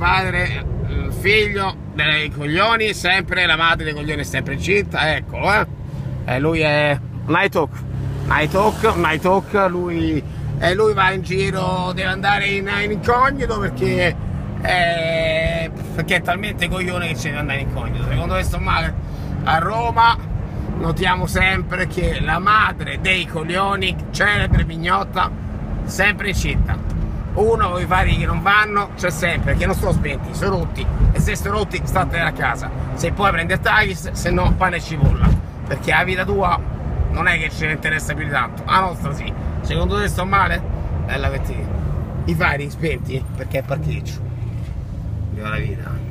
padre, il figlio dei coglioni, sempre la madre dei coglioni è sempre incinta, eccolo, eh. E lui è Night Talk, Night Talk, Night Talk, lui, e lui va in giro, deve andare in, in incognito perché, eh, perché è talmente coglione che ci deve andare in incognito. Secondo me sto male. A Roma notiamo sempre che la madre dei coglioni, celebre mignotta, sempre incinta. Uno con i vari che non vanno, c'è sempre, che non sono spenti, sono rotti. E se sono rotti, statene a casa. Se puoi prendere Tagis, se no pane e cipolla. Perché la vita tua non è che ce ne interessa più di tanto. La nostra sì. Secondo te sto male? Bella per te. I vari spenti perché è parcheggio. Viva la vita.